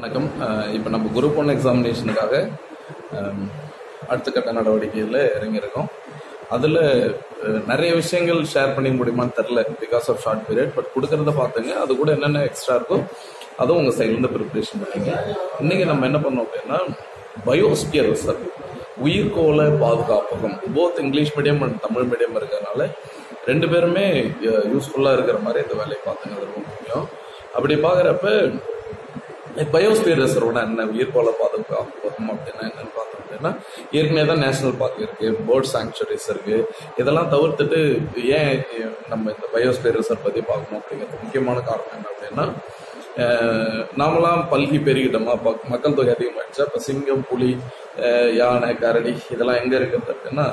வணக்கம். இப்போ நம்ம குரூப் ஒன் எக்ஸாமினேஷனுக்காக அடுத்த கட்ட நடவடிக்கையில் இறங்கியிருக்கோம். அதில் நிறைய விஷயங்கள் ஷேர் பண்ணிக்க முடியுமான்னு தெரில because of short period but கொடுக்குறத பார்த்துங்க. அது கூட என்னென்ன எக்ஸ்ட்ரா இருக்கோ அதுவும் உங்கள் சைட்லேருந்து ப்ரிப்ரேஷன் பண்ணிங்க. இன்றைக்கி நம்ம என்ன பண்ணோம் அப்படின்னா பயோஸ்பியர் ரிசர்வ் உயிர்கோள பாதுகாப்பகம். Both English medium and Tamil medium இருக்கிறதுனால ரெண்டு பேருமே யூஸ்ஃபுல்லாக இருக்கிற மாதிரி இந்த வேலையை பார்த்துங்க அது ரொம்ப முக்கியம் அப்படி பார்க்குறப்ப பயோஸ்பியர் ரிசர்வ்னா என்ன உயிர்கோள பாதுகாப்பகம் அப்படின்னா என்னன்னு பார்த்தோம் அப்படின்னா ஏற்கனவே தான் நேஷனல் பார்க் இருக்கு பேர்ட் சாங்சுரிஸ் இருக்கு. இதெல்லாம் தவிர்த்துட்டு ஏன் நம்ம இந்த பயோஸ்பியர் ரிசர்வ் பத்தி பார்க்கணும் அப்படிங்கிறது முக்கியமான காரணம் என்ன அப்படின்னா நாமெல்லாம் பல்கி பெருகிட்டோமா மக்கள் தொகை அதிகமாகிடுச்சா இப்போ சிங்கம் புலி யானை கரடி இதெல்லாம் எங்க இருக்கிறது அப்படின்னா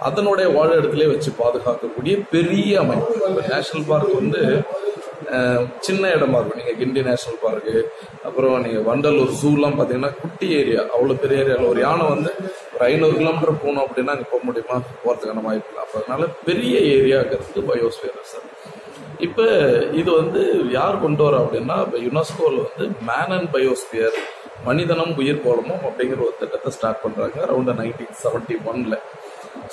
அதனுடைய வாழ இடத்துல வச்சு பாதுகாக்கக்கூடிய பெரிய அமைப்பு. நேஷனல் பார்க் வந்து சின்ன இடமா இருக்கும். நீங்கள் கிண்டி நேஷனல் பார்க்கு அப்புறம் நீங்கள் வண்டலூர் ஜூலாம் பார்த்தீங்கன்னா குட்டி ஏரியா. அவ்வளோ பெரிய ஏரியாவில் ஒரு யானை வந்து ஒரு ஐநூறு கிலோமீட்டர் போகணும் அப்படின்னா அங்கே போக முடியுமா? போகிறதுக்கான வாய்ப்பு இல்லை. அப்போ அதனால பெரிய ஏரியாங்கிறது பயோஸ்பியர் ரிசர்வ் இப்போ இது வந்து யார் கொண்டு வரோம் அப்படின்னா இப்போ யுனெஸ்கோவில் வந்து மேன் அண்ட் பயோஸ்பியர் மனிதனம் உயிர் கோலமும் அப்படிங்கிற ஒரு திட்டத்தை ஸ்டார்ட் பண்ணுறாங்க அரௌண்ட் நைன்டீன் செவன்டி ஒனில்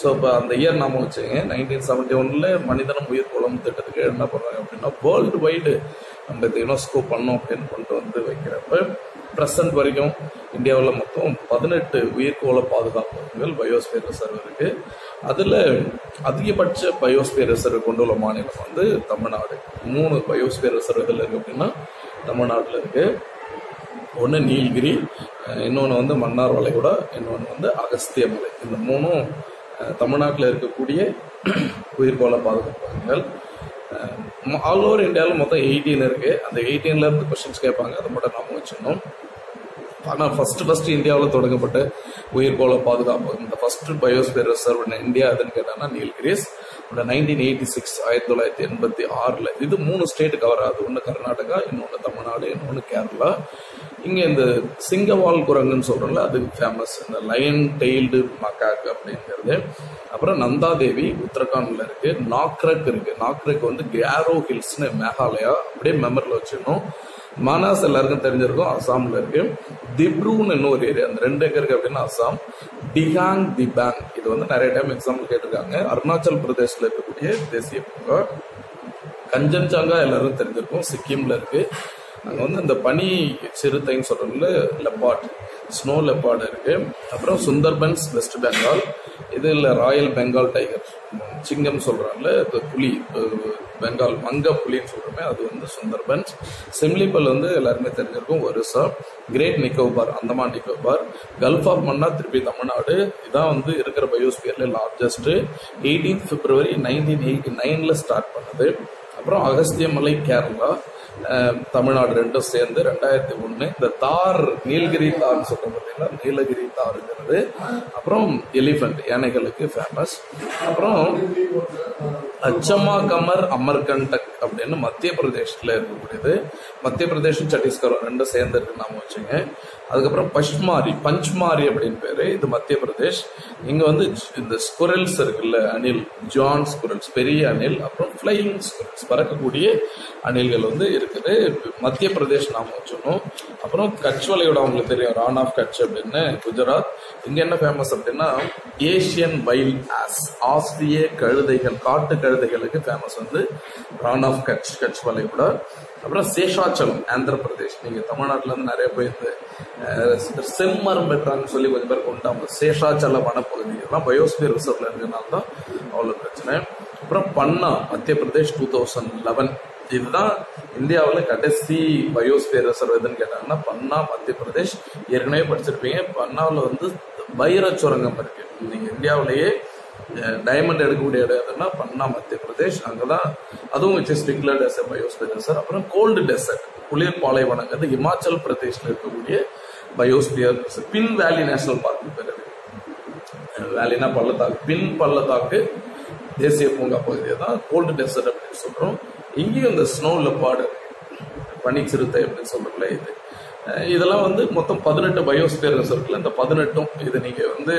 ஸோ இப்போ அந்த இயர் நாம வச்சுங்க நைன்டீன் செவன்டி ஒன்ல மனிதனும் உயிர் குளம் திட்டத்துக்கு என்ன பண்ணுறாங்க அப்படின்னா வேர்ல்டு வைடு நம்ம இந்த யுனெஸ்கோ பண்ணோம் அப்படின்னு கொண்டு வந்து வைக்கிறப்ப ப்ரெசன்ட் வரைக்கும் இந்தியாவில் மொத்தம் பதினெட்டு உயிர்கோள பாதுகாப்புகள் பயோஸ்பியர் ரிசர்வ் இருக்கு. அதில் அதிகபட்ச பயோஸ்பியர் ரிசர்வ் கொண்டுள்ள மாநிலம் வந்து தமிழ்நாடு. மூணு பயோஸ்பியர் ரிசர்வ்கள் இருக்கு அப்படின்னா தமிழ்நாட்டில் இருக்கு. ஒன்று நீலகிரி இன்னொன்று வந்து மன்னார் வளைகுடா இன்னொன்று வந்து அகஸ்திய மலை இந்த மூணும் தமிழ்நாட்டில் இருக்கக்கூடிய உயிர்கோள பாதுகாப்புகள் ஆல் ஓவர் இந்தியாவில் மொத்தம் எயிட்டீன் இருக்குது அந்த எயிட்டீனில் இருந்து கொஸ்டின்ஸ் கேட்பாங்க. அதை மட்டும் நாம வச்சிடணும் ஆனால் ஃபஸ்ட்டு ஃபஸ்ட்டு இந்தியாவில் தொடங்கப்பட்ட உயிர்கோள பாதுகாப்பு. இந்த ஃபஸ்ட்டு பயோஸ்பியர் ரிசர்வ் இந்தியா அதுன்னு கேட்டாங்கன்னா நீல்கிரிஸ் நைன்டீன் எயிட்டி சிக்ஸ் ஆயிரத்தி தொள்ளாயிரத்தி எண்பத்தி ஆறில் இது மூணு ஸ்டேட் கவர் ஆகுது. ஒன்று கர்நாடகா இன்னொன்று தமிழ்நாடு இன்னொன்று கேரளா. இங்கே இந்த சிங்கவால் குரங்குன்னு சொல்கிறோம்ல அது ஃபேமஸ் இந்த லயன் டெய்ல்டு மக்காக் அப்படிங்கிறது. அப்புறம் நந்தாதேவி உத்தரகாண்டில் இருக்குது நாக்ரக் இருக்குது நாக்ரக் வந்து கேரோ ஹில்ஸ்னு மேகாலயா அப்படியே மெமரியில் வச்சிடணும். மானாஸ் எல்லாருக்கும் தெரிஞ்சிருக்கும் அசாம்ல இருக்கு. திப்ரூன்னு இன்னொரு ஏரியா அந்த ரெண்டு எங்க இருக்கு அப்படின்னா அசாம். டிகாங் திபாங். இது வந்து நிறைய டைம் எக்ஸாம்பிள் கேட்டிருக்காங்க. அருணாச்சல் பிரதேஷ்ல இருக்கக்கூடிய தேசிய பூங்கா. கஞ்சன்சாங்கா எல்லாரும் தெரிஞ்சிருக்கும் சிக்கிம்ல இருக்கு. அங்க வந்து அந்த பனி சிறுத்தைன்னு சொல்றோம்ல லெப்பாட் ஸ்னோ லெப்பாட் இருக்கு. அப்புறம் சுந்தர்பன்ஸ் வெஸ்ட் பெங்கால். இது இல்ல ராயல் பெங்கால் டைகர். சிங்கம் சொல்றாங்கல்ல புலி பெங்கால் மங்க புலின்னு சொல்றோமே அது வந்து சுந்தர்பன்ஸ் சிம்லிபல் வந்து எல்லாருமே தெரிஞ்சிருக்கும். Orissa great Nicobar Andaman Nicobar gulf of Mannar திருப்பி தமிழ்நாடு. இதான் வந்து இருக்கிற பயோஸ்பியர்ல largest eighteen February nineteen eighty நைன்ல ஸ்டார்ட் பண்ணது. அப்புறம் அகஸ்தியமலை கேரளா தமிழ்நாடு ரெண்டும் சேர்ந்து ரெண்டாயிரத்தி ஒண்ணு இந்த தார் நீலகிரி தார்னு சொல்றோம் பார்த்தீங்கன்னா நீலகிரி தாருங்கிறது. அப்புறம் எலிஃபண்ட் யானைகளுக்கு ஃபேமஸ் அப்புறம் அச்சம்மா கமர் அமர்கண்டக் அப்படின்னு மத்திய பிரதேசத்தில் இருக்கக்கூடியது. மத்திய பிரதேசம் சத்தீஸ்கர் ரெண்டும் சேர்ந்து இருக்கு நாம வச்சுங்க. அதுக்கப்புறம் பஷ்மாரி பஞ்ச்மாரி அப்படின்னு பேர். இது மத்திய பிரதேஷ். இங்கே வந்து இந்த ஸ்குரல்ஸ் இருக்குல்ல அணில் ஜான் ஸ்குரல்ஸ் பெரிய அணில். அப்புறம் ஃப்ளையிங் பறக்கக்கூடிய அணில்கள் வந்து இருக்குது. மத்திய பிரதேஷ் நாம வச்சோம் அப்புறம் கட்ச் வலையோட அவங்களுக்கு தெரியும். ரான் ஆஃப் கட்ச் அப்படின்னு குஜராத். இங்கே என்ன ஃபேமஸ் அப்படின்னா ஏசியன் வைல் ஆஸ் ஆஸ்திரிய கழுதைகள் காட்டு கழுதைகளுக்கு ஃபேமஸ் வந்து ரான் ஆஃப் கட்ச் கட்ச் வலையோட அப்புறம் சேஷாச்சலம் ஆந்திர பிரதேஷ். நீங்கள் தமிழ்நாட்டில் இருந்து நிறைய பேர் இந்த செம்மரம் பெற்றாங்கன்னு சொல்லி கொஞ்சம் பேர் கொண்டாங்க சேஷாச்சல வனப்பகுதி. எல்லாம் பயோஸ்பியர் ரிசர்வ்ல இருக்கிறதுனால தான் அவ்வளோ பிரச்சனை. அப்புறம் பன்னா மத்திய பிரதேஷ் டூ தௌசண்ட் லெவன் இதுதான் இந்தியாவில் கடைசி பயோஸ்பியர் ரிசர்வ் எதுன்னு கேட்டாங்கன்னா பன்னா மத்திய பிரதேஷ் ஏற்கனவே படிச்சிருப்பீங்க. பன்னாவில் வந்து வைர சுரங்கம் இருக்கு. நீங்கள் இந்தியாவிலேயே டைமண்ட் எடுக்கக்கூடிய இடம் எதுன்னா பன்னா மத்திய பிரதேஷ். அங்கே தான் அதுவும் வச்சு is declared as biosphere reserve அப்புறம் கோல்டு டெசர்ட் குளிர் பாலைவனங்கிறது இமாச்சல் பிரதேஷில் இருக்கக்கூடிய பயோஸ்பியர் பின் வேலி நேஷனல் பார்க் பேர் வேலினா பள்ளத்தாக்கு. பின் பள்ளத்தாக்கு தேசிய பூங்கா பகுதியை தான் கோல்டு டெசர்ட் அப்படின்னு சொல்கிறோம் இங்கேயும் இந்த ஸ்னோ லெப்பாடு பனி சிறுத்தை அப்படின்னு சொல்றோம்ல இது. இதெல்லாம் வந்து மொத்தம் பதினெட்டு பயோஸ்பியர் ரிசர்வ்ல இந்த பதினெட்டும் இது நீங்கள் வந்து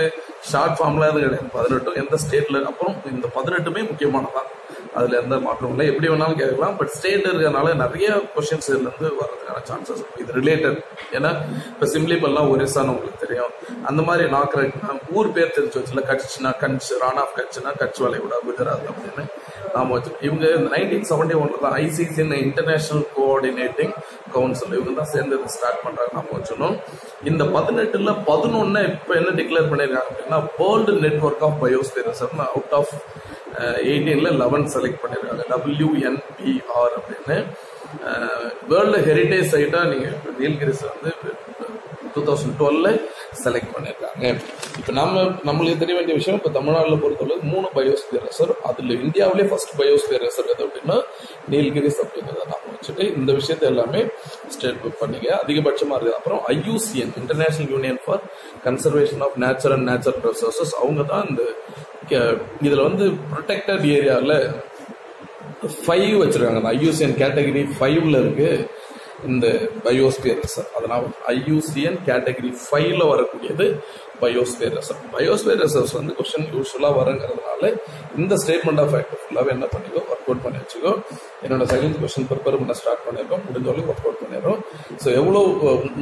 ஷார்ட் ஃபார்ம்லாம் கிடையாது. பதினெட்டும் எந்த ஸ்டேட்டில் அப்புறம் இந்த பதினெட்டுமே முக்கியமானதான் அதுல எந்த மாற்றமும் இல்லை. எப்படி வேணாலும் கேட்கலாம் பட் ஸ்டேட் இருக்கிறதுனால நிறைய கொஸ்டின்ஸ் இதுல இருந்து வர்றதுக்கான சான்சஸ் இது ரிலேட்டட் ஏன்னா இப்ப சிம்லிபல்லாம் ஒரிசான்னு உங்களுக்கு தெரியும். அந்த மாதிரி நாக்கரட்னா ஊர் பேர் தெரிஞ்சு வச்சுல கட்ச்னா கட்ச் ரான் ஆஃப் கட்ச்னா கட்ச் வளைகுடா குஜராத் அப்படின்னு நாம வச்சு இவங்க நைன்டீன் செவன்டி ஒன்ல தான் ஐசிசி இன்டர்நேஷனல் கோஆர்டினேட்டிங் கவுன்சில் இவங்க தான் சேர்ந்து இதை ஸ்டார்ட் பண்றாங்க நாம வச்சுனோம் இந்த பதினெட்டுல பதினொன்னு இப்ப என்ன டிக்ளேர் பண்ணிருக்காங்க அப்படின்னா world network of biosphere out of எயிட்டீனில் லெவன் செலக்ட் பண்ணியிருக்காங்க டபிள்யூஎன்பிஆர் அப்படின்னு. வேர்ல்டு ஹெரிட்டேஜ் சைட்டாக நீங்கள் இப்போ நீல்கிரிஸ் வந்து டூ தௌசண்ட் டுவெல்ல செலக்ட் பண்ணியிருக்காங்க இப்போ நம்ம நம்மளுக்கு தெரிய வேண்டிய விஷயம் இப்போ தமிழ்நாட்டில் பொறுத்தளவுக்கு மூணு பயோஸ்பியர் ரிசர்வ் அதில் இந்தியாவிலே ஃபர்ஸ்ட் பயோஸ்பியர் ரிசர்வ் எது அப்படின்னா நீல்கிரிஸ் அப்படிங்கிறத நாம வச்சுட்டு இந்த விஷயத்தை எல்லாமே ஸ்டேட் புக் பண்ணிக்க அதிகபட்சமாக இருக்குது அப்புறம் IUCN international union for conservation of nature and natural resources அவங்க தான் இந்த இதில் வந்து ப்ரொடெக்டட் ஏரியாவில் ஃபைவ் வச்சிருக்காங்க. அந்த ஐயூசிஎன் கேட்டகரி ஃபைவ்ல இருக்குது இந்த பயோஸ்பியர் ரிசர்வ் அதனால் ஐயூசிஎன் கேட்டகரி ஃபைவ்ல வரக்கூடியது பயோஸ்பியர் ரிசர்வ் பயோஸ்பியர் ரிசர்வ்ஸ் வந்து கொஸ்டின் யூஸ்ஃபுல்லாக வருங்கிறதுனால இந்த ஸ்டேட்மெண்ட் ஆஃப் ஃபேக்ட் ஃபுல்லாகவே என்ன பண்ணிக்கோ ஒர்க் அவுட் பண்ணி வச்சுக்கோ. என்னோட செகண்ட் கொஸ்டின் ப்ரிப்பேர் பண்ண ஸ்டார்ட் பண்ணியிருக்கோம் முடிஞ்ச வரைக்கும் ஒர்க் அவுட் பண்ணிடுறோம் ஸோ எவ்வளோ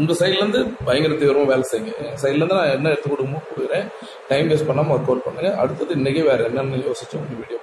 இந்த சைட்லேருந்து பயங்கர தீவிரமாக வேலை செய்யுங்க. என் சைட்லேருந்து நான் என்ன எடுத்து கொடுக்குமோ கொடுக்குறேன். டைம் வேஸ்ட் பண்ணாமல் ஒர்க் அவுட் பண்ணுங்க. அடுத்தது இன்றைக்கே வேறு என்னென்ன யோசிச்சு உங்களுக்கு வீடியோ